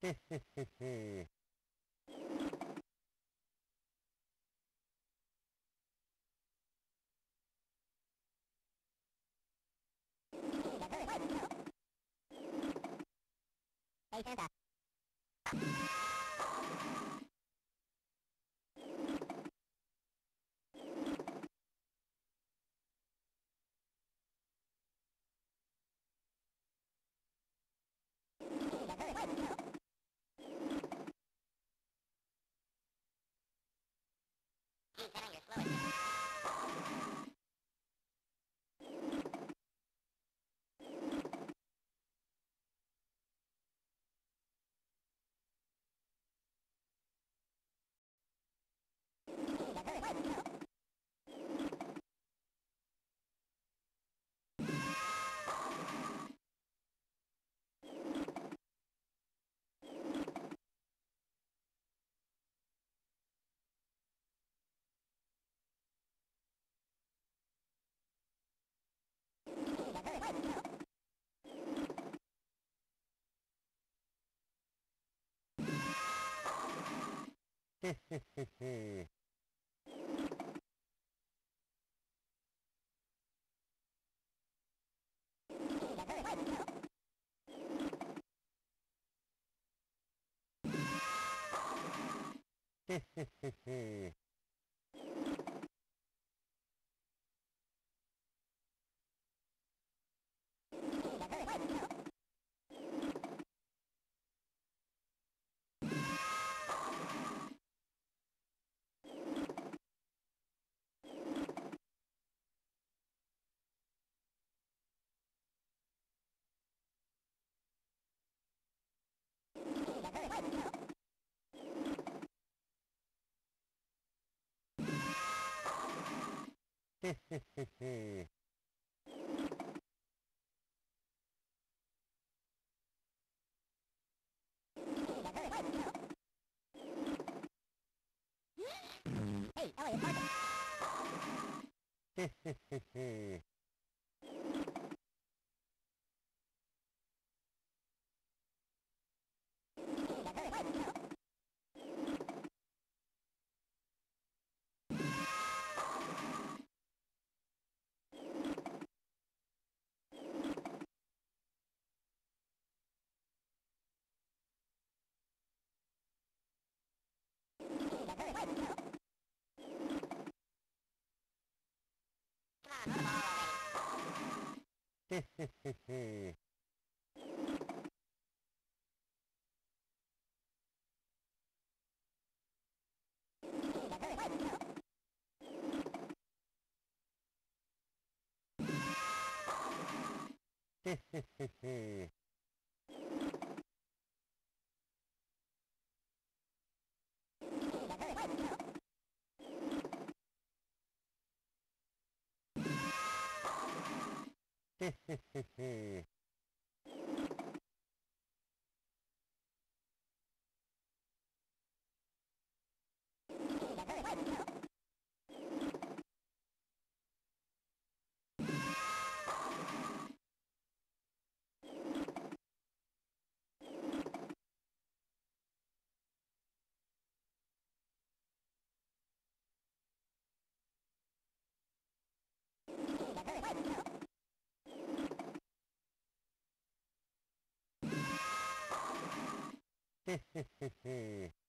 Hey Santa. Hehehehe Jejeje. Hey, Elliot, Parker. Come Hehehehe Jejeje. Hehehehe.